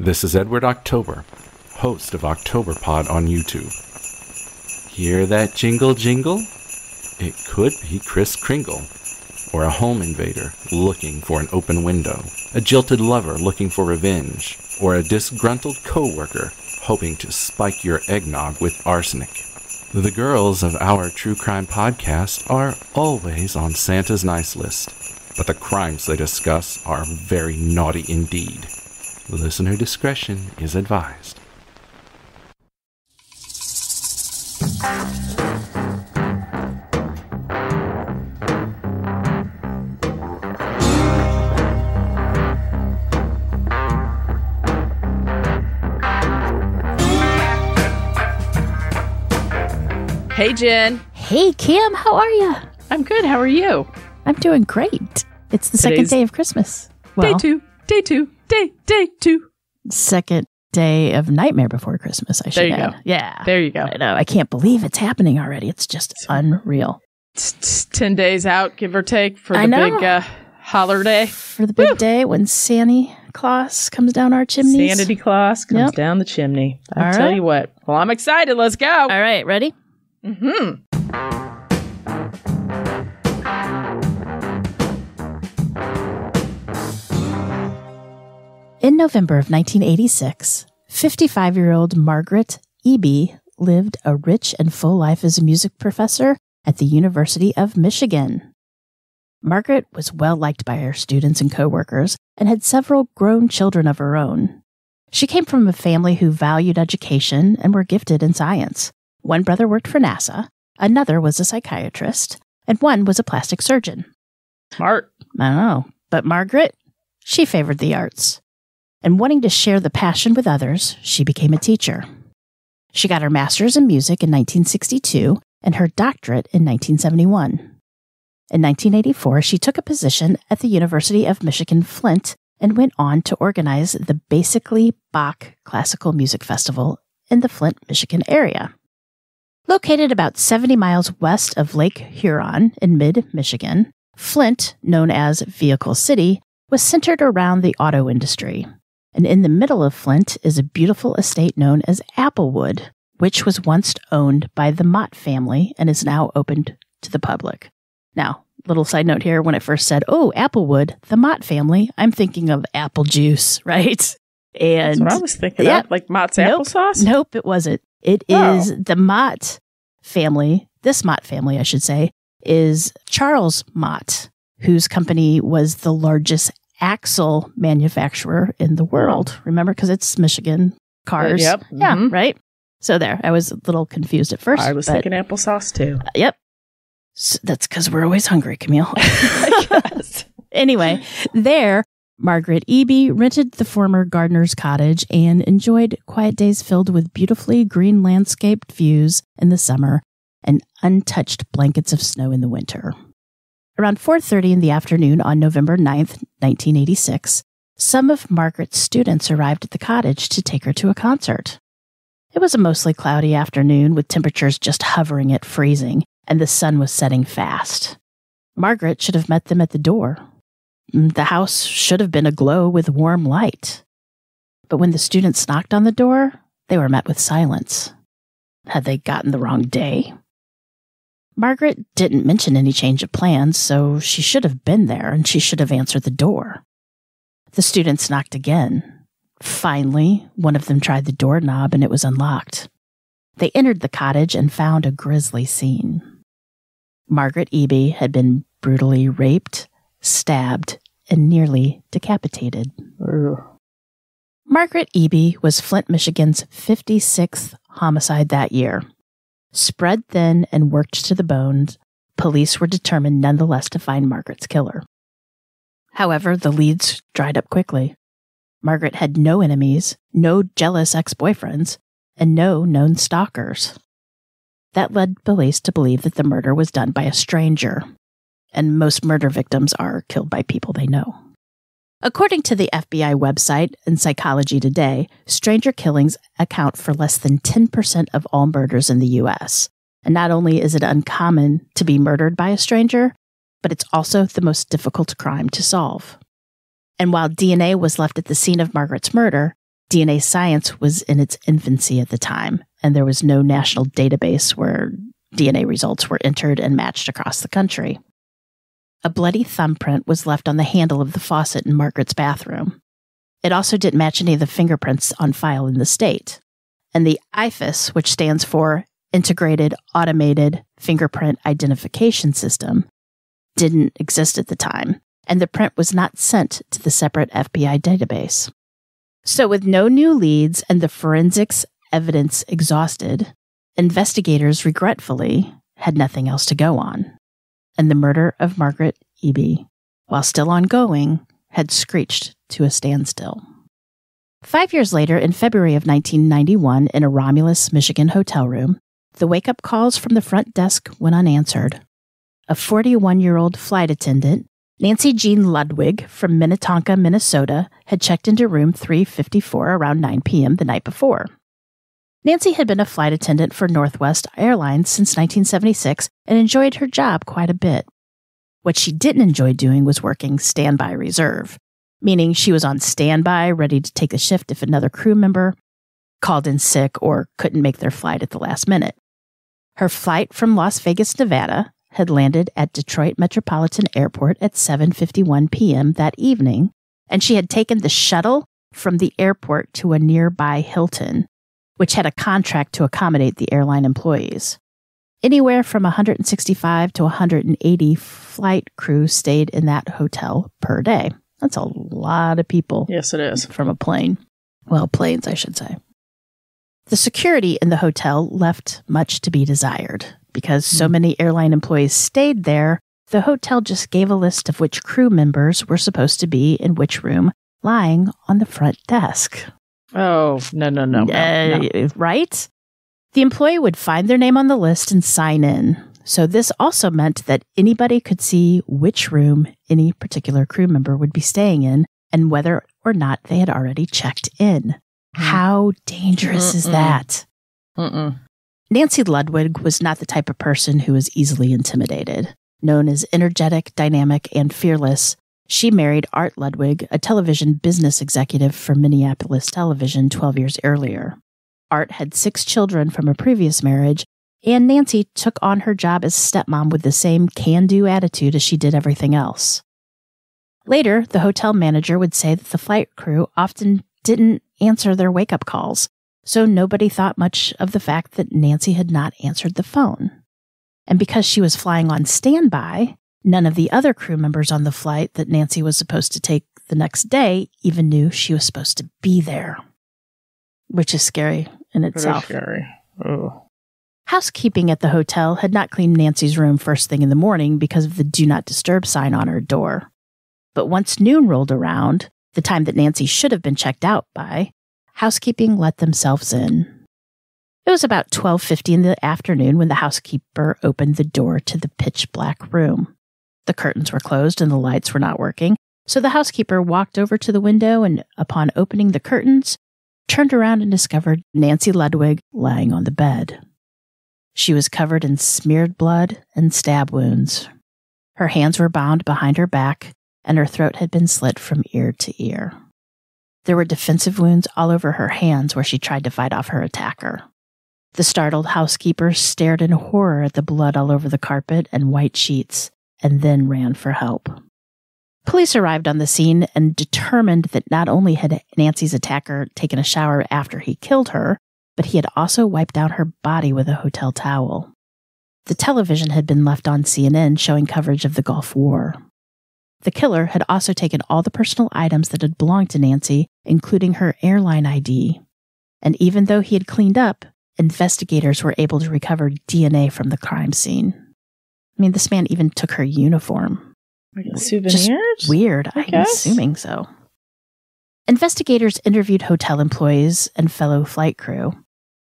This is Edward October, host of October Pod on YouTube. Hear that jingle jingle? It could be Kris Kringle, or a home invader looking for an open window, a jilted lover looking for revenge, or a disgruntled coworker hoping to spike your eggnog with arsenic. The girls of our true crime podcast are always on Santa's nice list, but the crimes they discuss are very naughty indeed. Listener discretion is advised. Hey, Jen. Hey, Kim, how are you? I'm good. How are you? I'm doing great. It's the second day of Christmas. day two. Day two. Day day two. second day of Nightmare Before Christmas, I should There you add. go. Yeah. There you go. I know. I can't believe it's happening already. It's just unreal. It's- it's Ten days out, give or take, for the big uh, holiday. For the big day when Santa Claus comes down our chimney. Sanity Claus comes Yep. down the chimney. I All tell right. you what. Well, I'm excited. Let's go. All right, ready? hmm In November of 1986, 55 year old Margarette Eby lived a rich and full life as a music professor at the University of Michigan. Margarette was well liked by her students and coworkers and had several grown children of her own. She came from a family who valued education and were gifted in science. One brother worked for NASA, another was a psychiatrist, and one was a plastic surgeon. Smart. I don't know. But Margarette, she favored the arts. And wanting to share the passion with others, she became a teacher. She got her master's in music in 1962 and her doctorate in 1971. In 1984, she took a position at the University of Michigan Flint and went on to organize the Basically Bach Classical Music Festival in the Flint, Michigan area. Located about 70 miles west of Lake Huron in mid Michigan, Flint, known as Vehicle City, was centered around the auto industry. And in the middle of Flint is a beautiful estate known as Applewood, which was once owned by the Mott family and is now opened to the public. Now, little side note here when I first said, oh, Applewood, the Mott family, I'm thinking of apple juice, right? And That's what I was thinking Yeah. of. Like Mott's Nope. applesauce? Nope, it wasn't. It Oh. is the Mott family. This Mott family, I should say, is Charles Mott, whose company was the largest axle manufacturer in the world. Remember, because it's Michigan cars. yep. Yeah, Mhm. right. So there, I was a little confused at first. I was but- thinking applesauce too. Yep. S that's because we're always hungry, Camille. Yes. Anyway, there, Margarette Eby rented the former gardener's cottage and enjoyed quiet days filled with beautifully green landscaped views in the summer and untouched blankets of snow in the winter. Around 4:30 in the afternoon on November 9th, 1986, some of Margarette's students arrived at the cottage to take her to a concert. It was a mostly cloudy afternoon with temperatures just hovering at freezing, and the sun was setting fast. Margarette should have met them at the door. Mm, The house should have been aglow with warm light. But when the students knocked on the door, they were met with silence. Had they gotten the wrong day? Margarette didn't mention any change of plans, so she should have been there and she should have answered the door. The students knocked again. Finally, one of them tried the doorknob and it was unlocked. They entered the cottage and found a grisly scene. Margarette Eby had been brutally raped, stabbed, and nearly decapitated. Ugh. Margarette Eby was Flint, Michigan's 56th homicide that year. Spread thin and worked to the bones, police were determined nonetheless to find Margarette's killer. However, the leads dried up quickly. Margarette had no enemies, no jealous ex boyfriends, and no known stalkers. That led police to believe that the murder was done by a stranger, and most murder victims are killed by people they know. According to the FBI website and Psychology Today, stranger killings account for less than 10% of all murders in the US. And not only is it uncommon to be murdered by a stranger, but it's also the most difficult crime to solve. And while DNA was left at the scene of Margarette's murder, DNA science was in its infancy at the time, and there was no national database where DNA results were entered and matched across the country. A bloody thumbprint was left on the handle of the faucet in Margarette's bathroom. It also didn't match any of the fingerprints on file in the state. And the IAFIS, which stands for Integrated Automated Fingerprint Identification System, didn't exist at the time, and the print was not sent to the separate FBI database. So, with no new leads and the forensics evidence exhausted, investigators regretfully had nothing else to go on. And the murder of Margarette Eby, while still ongoing, had screeched to a standstill. Five years later, in February of 1991, in a Romulus, Michigan hotel room, the wake up calls from the front desk went unanswered. A 41 year old flight attendant, Nancy Jean Ludwig from Minnetonka, Minnesota, had checked into room 354 around 9 p.m. the night before. Nancy had been a flight attendant for Northwest Airlines since 1976 and enjoyed her job quite a bit. What she didn't enjoy doing was working standby reserve, meaning she was on standby, ready to take the shift if another crew member called in sick or couldn't make their flight at the last minute. Her flight from Las Vegas, Nevada had landed at Detroit Metropolitan Airport at 7:51 p.m. that evening, and she had taken the shuttle from the airport to a nearby Hilton, which had a contract to accommodate the airline employees. Anywhere from 165 to 180 flight crew stayed in that hotel per day. That's a lot of people Yes, it is. from a plane. Well, planes, I should say. The security in the hotel left much to be desired. Because so hmm. many airline employees stayed there, the hotel just gave a list of which crew members were supposed to be in which room, lying on the front desk. Oh, no, no, no. Uh, no. Right? The employee would find their name on the list and sign in. So this also meant that anybody could see which room any particular crew member would be staying in and whether or not they had already checked in. How dangerous is Mm-mm. that? Mm-mm. Nancy Ludwig was not the type of person who was easily intimidated. Known as energetic, dynamic, and fearless, she married Art Ludwig, a television business executive for Minneapolis Television 12 years earlier. Art had six children from a previous marriage, and Nancy took on her job as stepmom with the same can do attitude as she did everything else. Later, the hotel manager would say that the flight crew often didn't answer their wake up calls, so nobody thought much of the fact that Nancy had not answered the phone. And because she was flying on standby, none of the other crew members on the flight that Nancy was supposed to take the next day even knew she was supposed to be there, which is scary in Pretty itself. scary. Oh. Housekeeping at the hotel had not cleaned Nancy's room first thing in the morning because of the do not disturb sign on her door. But once noon rolled around, the time that Nancy should have been checked out by, housekeeping let themselves in. It was about 12:50 in the afternoon when the housekeeper opened the door to the pitch black room. The curtains were closed and the lights were not working, so the housekeeper walked over to the window and upon opening the curtains, turned around and discovered Nancy Ludwig lying on the bed. She was covered in smeared blood and stab wounds. Her hands were bound behind her back, and her throat had been slit from ear to ear. There were defensive wounds all over her hands where she tried to fight off her attacker. The startled housekeeper stared in horror at the blood all over the carpet and white sheets, and then ran for help. Police arrived on the scene and determined that not only had Nancy's attacker taken a shower after he killed her, but he had also wiped out her body with a hotel towel. The television had been left on CNN showing coverage of the Gulf War. The killer had also taken all the personal items that had belonged to Nancy, including her airline ID. And even though he had cleaned up, investigators were able to recover DNA from the crime scene. I mean, this man even took her uniform. Like souvenirs? Weird. I I'm assuming so. Investigators interviewed hotel employees and fellow flight crew.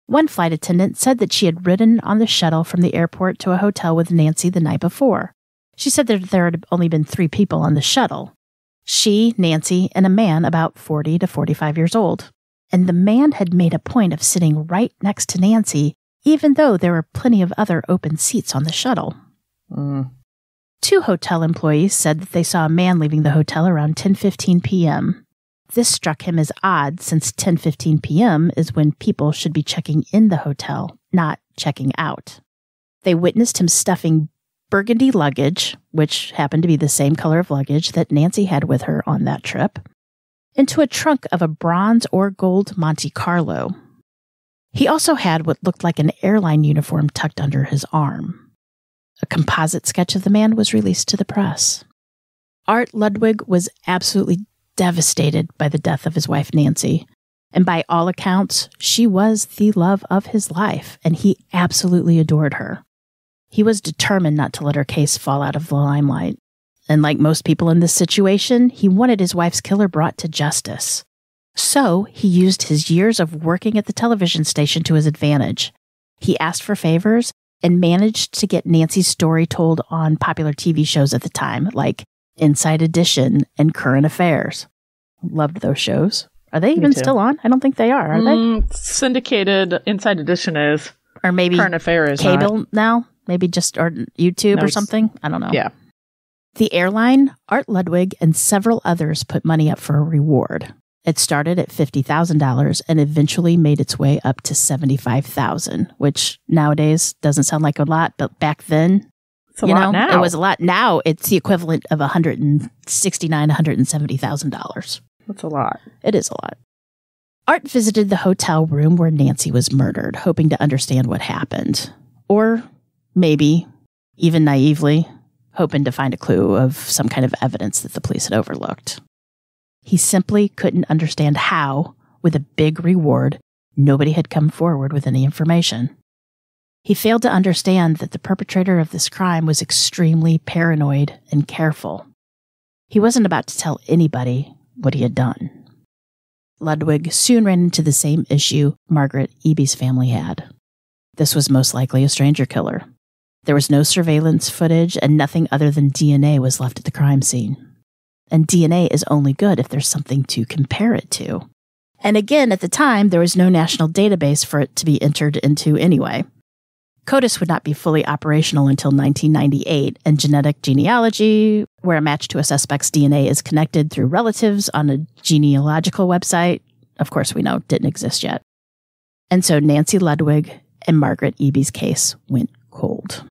One flight attendant said that she had ridden on the shuttle from the airport to a hotel with Nancy the night before. She said that there had only been three people on the shuttle she, Nancy, and a man about 40 to 45 years old. And the man had made a point of sitting right next to Nancy, even though there were plenty of other open seats on the shuttle. Mm. Two hotel employees said that they saw a man leaving the hotel around 10:15 p.m. This struck him as odd since 10:15 p.m. is when people should be checking in the hotel, not checking out. They witnessed him stuffing burgundy luggage, which happened to be the same color of luggage that Nancy had with her on that trip, into a trunk of a bronze or gold Monte Carlo. He also had what looked like an airline uniform tucked under his arm. A composite sketch of the man was released to the press. Art Ludwig was absolutely devastated by the death of his wife, Nancy. And by all accounts, she was the love of his life, and he absolutely adored her. He was determined not to let her case fall out of the limelight. And like most people in this situation, he wanted his wife's killer brought to justice. So he used his years of working at the television station to his advantage. He asked for favors and managed to get Nancy's story told on popular TV shows at the time, like Inside Edition and Current Affairs. Loved those shows. Are they even too. still on? I don't think they are, are they? Mm, syndicated Inside Edition is. Or maybe Current Affairs cable not. now? Maybe just or YouTube No, or something? I don't know. Yeah. The airline, Art Ludwig, and several others put money up for a reward. It started at $50,000 and eventually made its way up to 75,000, which nowadays doesn't sound like a lot, but back then, It's a you lot know, now. it was a lot. Now it's the equivalent of $169,000, $170,000. That's a lot. It is a lot. Art visited the hotel room where Nancy was murdered, hoping to understand what happened. Or maybe, even naively, hoping to find a clue of some kind of evidence that the police had overlooked. He simply couldn't understand how, with a big reward, nobody had come forward with any information. He failed to understand that the perpetrator of this crime was extremely paranoid and careful. He wasn't about to tell anybody what he had done. Ludwig soon ran into the same issue Margarette Eby's family had. This was most likely a stranger killer. There was no surveillance footage, and nothing other than DNA was left at the crime scene. And DNA is only good if there's something to compare it to. And again, at the time, there was no national database for it to be entered into anyway. CODIS would not be fully operational until 1998, and genetic genealogy, where a match to a suspect's DNA is connected through relatives on a genealogical website, of course, we know didn't exist yet. And so Nancy Ludwig and Margarette Eby's case went cold.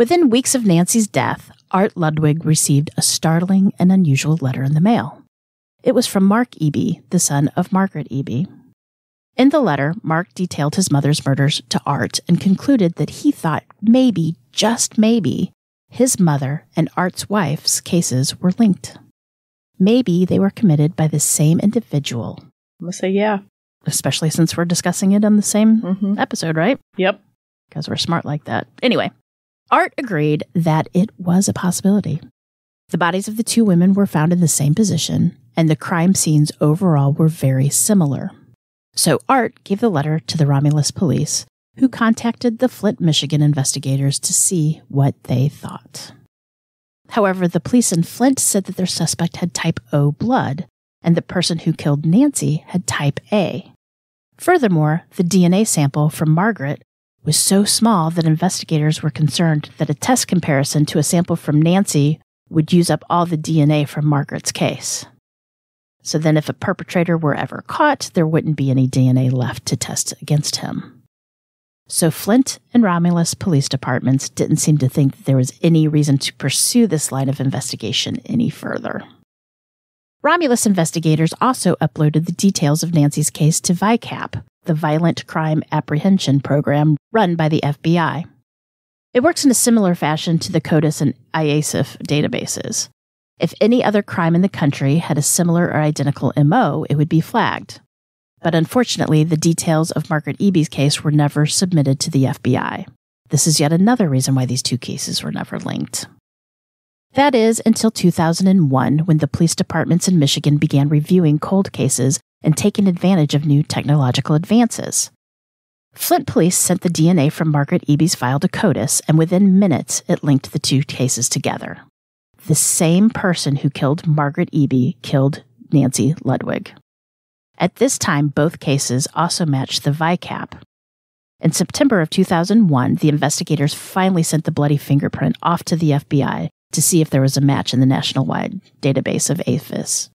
Within weeks of Nancy's death, Art Ludwig received a startling and unusual letter in the mail. It was from Mark Eby, the son of Margarette Eby. In the letter, Mark detailed his mother's murders to Art and concluded that he thought maybe, just maybe, his mother and Art's wife's cases were linked. Maybe they were committed by the same individual, I'm going to say yeah. especially since we're discussing it on the same Mm-hmm. episode, right? Yep. because we're smart like that. Anyway, Art agreed that it was a possibility. The bodies of the two women were found in the same position, and the crime scenes overall were very similar. So Art gave the letter to the Romulus police, who contacted the Flint, Michigan investigators to see what they thought. However, the police in Flint said that their suspect had type O blood, and the person who killed Nancy had type A. Furthermore, the DNA sample from Margarette was so small that investigators were concerned that a test comparison to a sample from Nancy would use up all the DNA from Margarette's case. So then, if a perpetrator were ever caught, there wouldn't be any DNA left to test against him. So, Flint and Romulus police departments didn't seem to think that there was any reason to pursue this line of investigation any further. Romulus investigators also uploaded the details of Nancy's case to VICAP, the Violent Crime Apprehension Program run by the FBI. It works in a similar fashion to the CODIS and IAFIS databases. If any other crime in the country had a similar or identical MO, it would be flagged. But unfortunately, the details of Margarette Eby's case were never submitted to the FBI. This is yet another reason why these two cases were never linked. That is until 2001, when the police departments in Michigan began reviewing cold cases and taking advantage of new technological advances. Flint police sent the DNA from Margarette Eby's file to CODIS, and within minutes it linked the two cases together. The same person who killed Margarette Eby killed Nancy Ludwig. At this time, both cases also matched the VICAP. In September of 2001, the investigators finally sent the bloody fingerprint off to the FBI to see if there was a match in the national wide database of AFIS.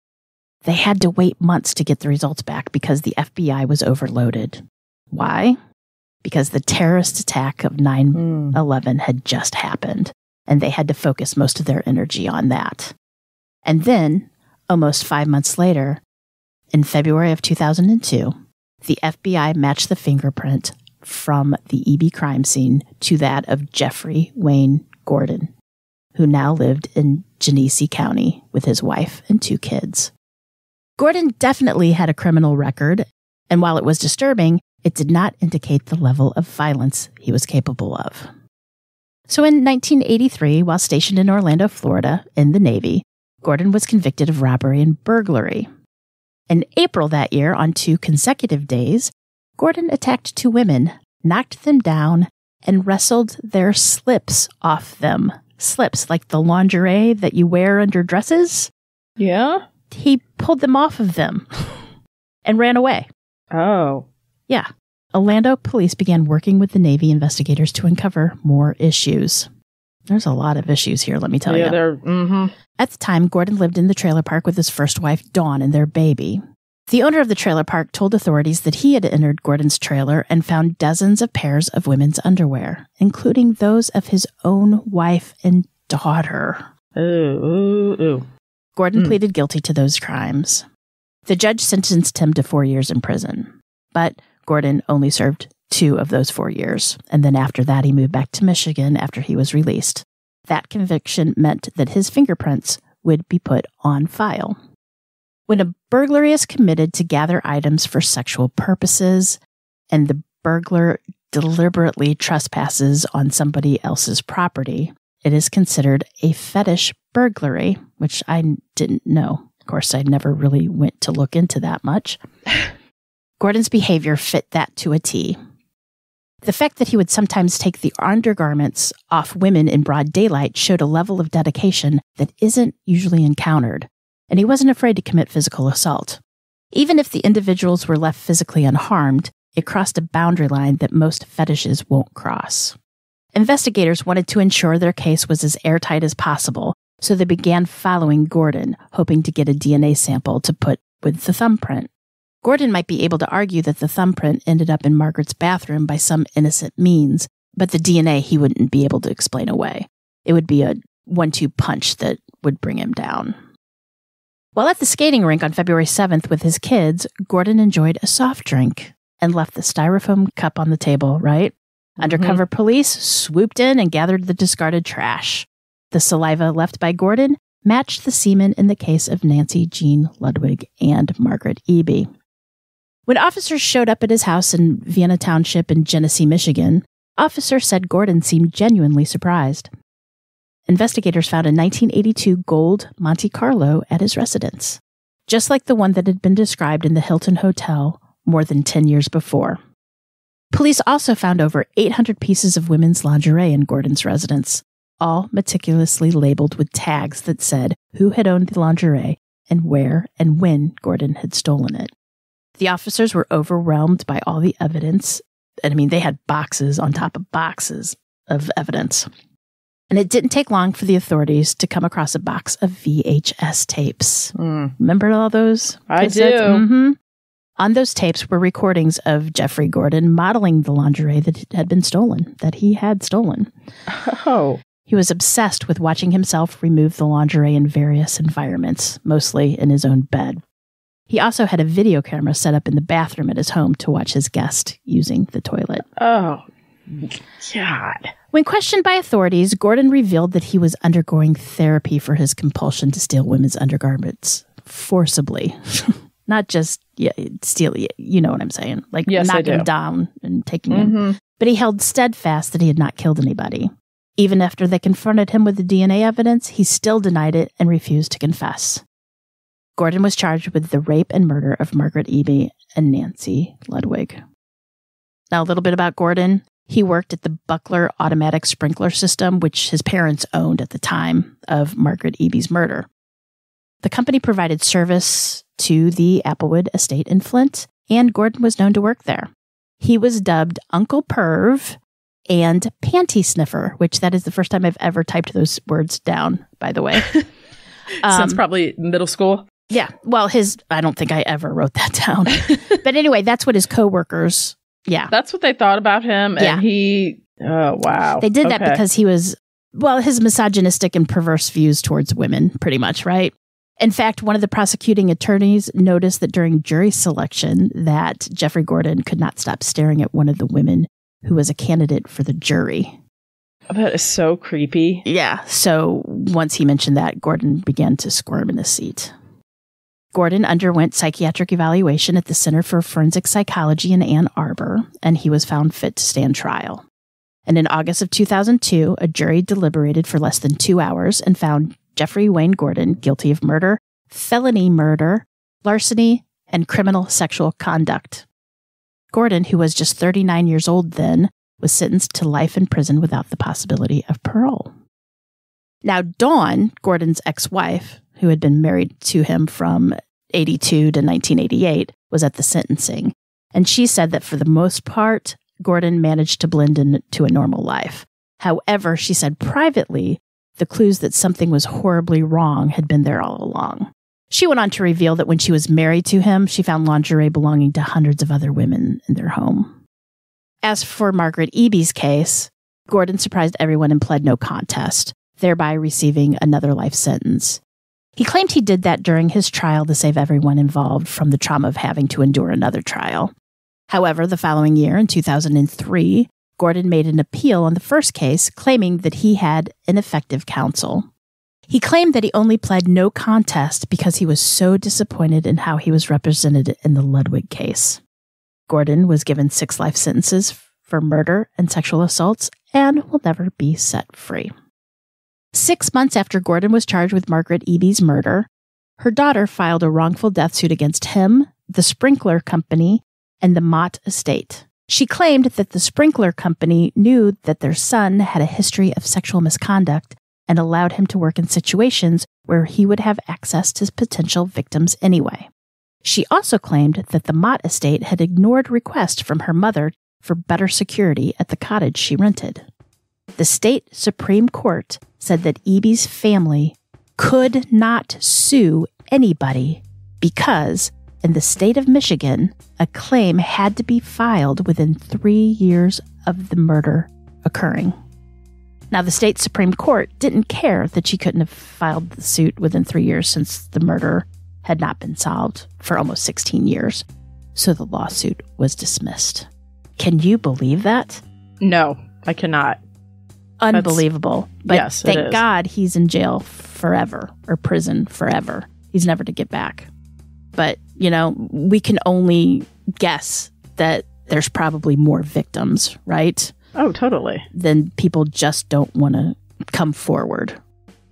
They had to wait months to get the results back because the FBI was overloaded. Why? Because the terrorist attack of 9 hmm. 11 had just happened, and they had to focus most of their energy on that. And then, almost five months later, in February of 2002, the FBI matched the fingerprint from the Eby crime scene to that of Jeffrey Wayne Gorton, who now lived in Genesee County with his wife and two kids. Gorton definitely had a criminal record, and while it was disturbing, it did not indicate the level of violence he was capable of. So in 1983, while stationed in Orlando, Florida, in the Navy, Gorton was convicted of robbery and burglary. In April that year, on two consecutive days, Gorton attacked two women, knocked them down, and wrestled their slips off them. Slips like the lingerie that you wear under dresses. Yeah? He pulled them off of them and ran away. Oh. Yeah. Orlando police began working with the Navy investigators to uncover more issues. There's a lot of issues here, let me tell yeah, you. they're. Mm-hmm. At the time, Gorton lived in the trailer park with his first wife, Dawn, and their baby. The owner of the trailer park told authorities that he had entered Gorton's trailer and found dozens of pairs of women's underwear, including those of his own wife and daughter. Ooh, ooh, ooh. Gorton Hmm. pleaded guilty to those crimes. The judge sentenced him to four years in prison, but Gorton only served two of those four years, and then after that, he moved back to Michigan after he was released. That conviction meant that his fingerprints would be put on file. When a burglary is committed to gather items for sexual purposes, and the burglar deliberately trespasses on somebody else's property, it is considered a fetish burglary, which I didn't know. Of course, I never really went to look into that much. Gorton's behavior fit that to a T. The fact that he would sometimes take the undergarments off women in broad daylight showed a level of dedication that isn't usually encountered, and he wasn't afraid to commit physical assault. Even if the individuals were left physically unharmed, it crossed a boundary line that most fetishes won't cross. Investigators wanted to ensure their case was as airtight as possible, so they began following Gorton, hoping to get a DNA sample to put with the thumbprint. Gorton might be able to argue that the thumbprint ended up in Margarette's bathroom by some innocent means, but the DNA he wouldn't be able to explain away. It would be a one two punch that would bring him down. While at the skating rink on February 7th with his kids, Gorton enjoyed a soft drink and left the styrofoam cup on the table, right? Undercover mm-hmm. police swooped in and gathered the discarded trash. The saliva left by Gorton matched the semen in the case of Nancy Jean Ludwig and Margarette Eby. When officers showed up at his house in Vienna Township in Genesee, Michigan, officers said Gorton seemed genuinely surprised. Investigators found a 1982 gold Monte Carlo at his residence, just like the one that had been described in the Hilton Hotel more than 10 years before. Police also found over 800 pieces of women's lingerie in Gorton's residence, all meticulously labeled with tags that said who had owned the lingerie and where and when Gorton had stolen it. The officers were overwhelmed by all the evidence. And I mean, they had boxes on top of boxes of evidence. And it didn't take long for the authorities to come across a box of VHS tapes. Mm. Remember all those? I do. hmm On those tapes were recordings of Jeffrey Gorton modeling the lingerie that had been stolen, that he had stolen. Oh. He was obsessed with watching himself remove the lingerie in various environments, mostly in his own bed. He also had a video camera set up in the bathroom at his home to watch his guest using the toilet. Oh. God. When questioned by authorities, Gorton revealed that he was undergoing therapy for his compulsion to steal women's undergarments forcibly. Not just yeah, steal, you know what I'm saying? Like Yes, knocking do. down and taking him. Mm-hmm. But he held steadfast that he had not killed anybody. Even after they confronted him with the DNA evidence, he still denied it and refused to confess. Gorton was charged with the rape and murder of Margarette Eby and Nancy Ludwig. Now, a little bit about Gorton. He worked at the Buckler automatic sprinkler system, which his parents owned at the time of Margarette Eby's murder. The company provided service to the Applewood estate in Flint, and Gorton was known to work there. He was dubbed Uncle Perv and Panty Sniffer, which that is the first time I've ever typed those words down, by the way. Um, probably middle school. yeah. Well, his, I don't think I ever wrote that down. but anyway, that's what his coworkers, yeah. That's what they thought about him. Yeah. And he, oh, wow. They did that because he was, well, his misogynistic and perverse views towards women, pretty much, right? In fact, one of the prosecuting attorneys noticed that during jury selection that Jeffrey Gorton could not stop staring at one of the women who was a candidate for the jury. That is so creepy. Yeah. So once he mentioned that, Gorton began to squirm in his seat. Gorton underwent psychiatric evaluation at the Center for Forensic Psychology in Ann Arbor, and he was found fit to stand trial. And in August of 2002, a jury deliberated for less than two hours and found Jeffrey Wayne Gorton guilty of murder, felony murder, larceny, and criminal sexual conduct. Gorton, who was just 39 years old then, was sentenced to life in prison without the possibility of parole. Now, Dawn, Gorton's ex wife, who had been married to him from 82 to 1988, was at the sentencing. And she said that for the most part, Gorton managed to blend into a normal life. However, she said privately, the clues that something was horribly wrong had been there all along. She went on to reveal that when she was married to him, she found lingerie belonging to hundreds of other women in their home. As for Margarette Eby's case, Gorton surprised everyone and pled no contest, thereby receiving another life sentence. He claimed he did that during his trial to save everyone involved from the trauma of having to endure another trial. However, the following year, in 2003, Gorton made an appeal on the first case, claiming that he had ineffective counsel. He claimed that he only pled no contest because he was so disappointed in how he was represented in the Ludwig case. Gorton was given six life sentences for murder and sexual assaults and will never be set free. Six months after Gorton was charged with Margarette Eby's murder, her daughter filed a wrongful death suit against him, the sprinkler company, and the Mott estate. She claimed that the sprinkler company knew that their son had a history of sexual misconduct and allowed him to work in situations where he would have access to potential victims anyway. She also claimed that the Mott estate had ignored requests from her mother for better security at the cottage she rented. The state Supreme Court said that Eby's family could not sue anybody because, in the state of Michigan, a claim had to be filed within three years of the murder occurring. Now, the state Supreme Court didn't care that she couldn't have filed the suit within three years since the murder had not been solved for almost 16 years. So the lawsuit was dismissed. Can you believe that? No, I cannot. Unbelievable. but yes, thank. God he's in jail forever or prison forever. He's never to get back. But, you know, we can only guess that there's probably more victims, right? Oh, totally. Then people just don't want to come forward.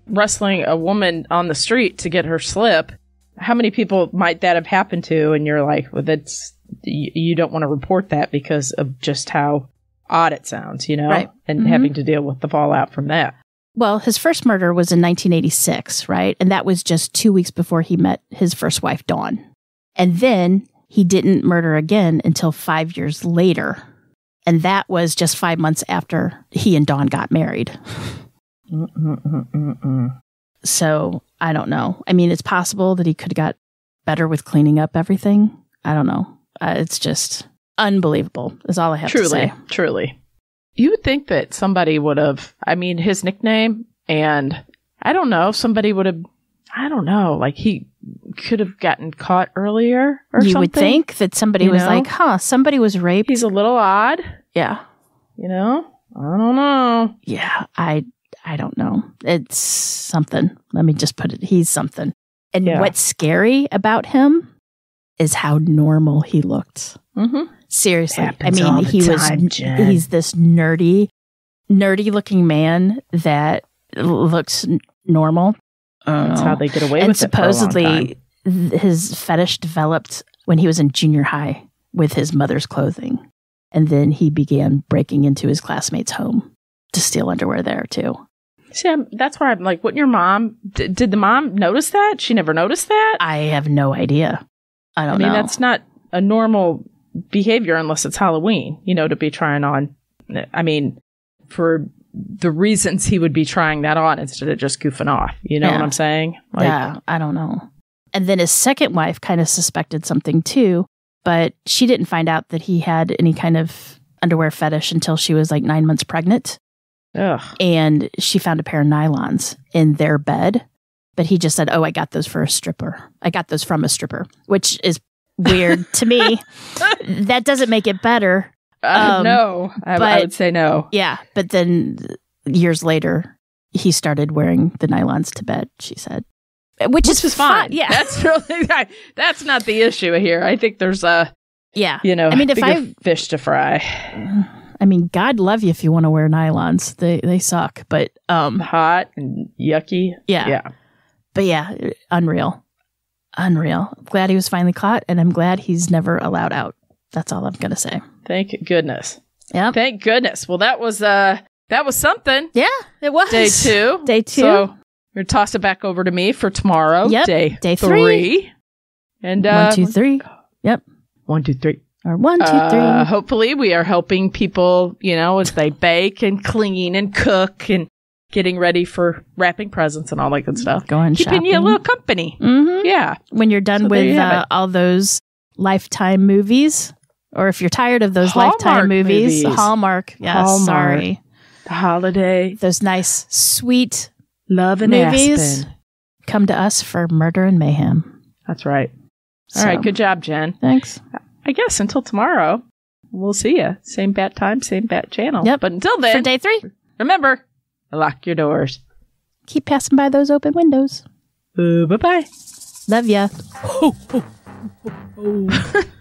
Wrestling a woman on the street to get her slip. How many people might that have happened to? And you're like, well, that's, you, you don't want to report that because of just how odd it sounds, you know? Right. And Mhm. having to deal with the fallout from that. Well, his first murder was in 1986, right? And that was just two weeks before he met his first wife, Dawn. And then he didn't murder again until five years later. And that was just five months after he and Dawn got married. Mm-mm-mm-mm-mm. So I don't know. I mean, it's possible that he could have got better with cleaning up everything. I don't know. Uh, it's just unbelievable, is all I have to Truly, truly. You would think that somebody would have, I mean, his nickname, and I don't know, somebody would have, I don't know, like he could have gotten caught earlier or you something. would think that somebody You was know? like, huh, somebody was raped. He's a little odd, yeah. you know? I don't know. Yeah, I I don't know. It's something. Let me just put it. He's something. And Yeah. what's scary about him is how normal he looked. Mm-hmm. Seriously, I mean, he was Jen. he's this nerdy nerdy looking man that looks normal. Don't That's know. how they get away and with it. for a long time. supposedly his fetish developed when he was in junior high with his mother's clothing. And then he began breaking into his classmates' home to steal underwear there too. See, I'm, that's why I'm like, wouldn't your mom? D- did the mom notice that? She never noticed that. I have no idea. I don't I mean, know. that's not a normal behavior unless it's Halloween. You know, to be trying on. I mean, for the reasons he would be trying that on instead of just goofing off. You know Yeah. what I'm saying? Like, yeah, I don't know. And then his second wife kind of suspected something too, but she didn't find out that he had any kind of underwear fetish until she was like nine months pregnant. Ugh. And she found a pair of nylons in their bed. But he just said, Oh, I got those for a stripper. I got those from a stripper, which is weird to me. That doesn't make it better. Uh, Um, no, I, I but- would say no. Yeah. But then years later, he started wearing the nylons to bed, she said. Which, Which is fine. Yeah. that's really that's not the issue here. I think there's a yeah. you know I mean, if I- fish to fry. I mean, God love you if you want to wear nylons. They they suck, but um, hot and yucky. yeah, Yeah. but yeah, unreal, unreal. Glad he was finally caught, and I'm glad he's never allowed out. That's all I'm gonna say. Thank goodness. Yeah. Thank goodness. Well, that was uh that was something. Yeah, it was Day two. Day two. So we're gonna toss it back over to me for tomorrow. Yep. Day Day three. And uh, one two three. Yep. One two three. or one, two, three. Uh, hopefully, we are helping people, you know, as they bake and clean and cook and getting ready for wrapping presents and all that good stuff. Going Keeping shopping. you a little company. hmm Yeah. When you're done So with you uh, all those Lifetime movies, or if you're tired of those Hallmark Lifetime movies, movies. Hallmark. Yes, Hallmark. sorry. The holiday, Those nice, sweet love and Movies. Aspen. come to us for murder and mayhem. That's right. All So, right. Good job, Jen. Thanks. I guess until tomorrow, we'll see you. Same bat time, same bat channel. Yep. But until then, For day three, remember, lock your doors. keep passing by those open windows. Uh, bye bye. Love ya.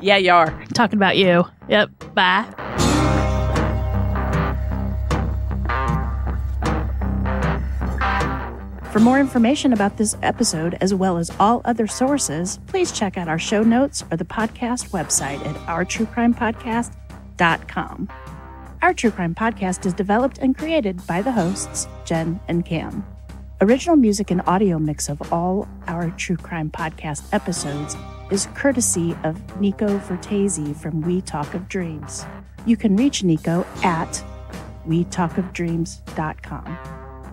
Yeah, you are. Talking about you. Yep. Bye. For more information about this episode, as well as all other sources, please check out our show notes or the podcast website at ourtruecrimepodcast.com. Our True Crime Podcast is developed and created by the hosts, Jen and Cam. Original music and audio mix of all our True Crime Podcast episodes is courtesy of Nico Vertese from We Talk of Dreams. You can reach Nico at wetalkofdreams.com.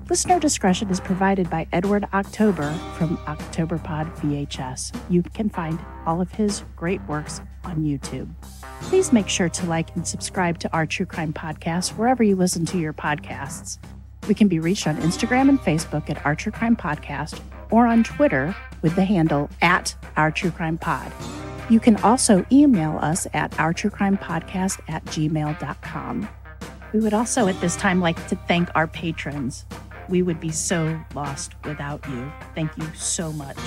Listener discretion is provided by Edward October from Octoberpod VHS. You can find all of his great works on YouTube. Please make sure to like and subscribe to our True Crime Podcast wherever you listen to your podcasts. We can be reached on Instagram and Facebook at True Crime Podcast or on Twitter with the handle at Our True Crime Pod. You can also email us at ourtruecrimepodcast at gmail.com. We would also at this time like to thank our patrons. We would be so lost without you. Thank you so much.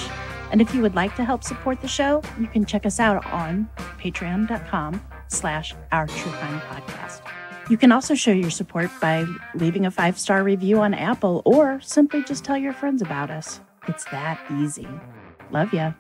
And if you would like to help support the show, you can check us out on patreon.com slash our true crime podcast. You can also show your support by leaving a five-star review on Apple or simply just tell your friends about us. It's that easy. Love ya.